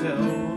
tell.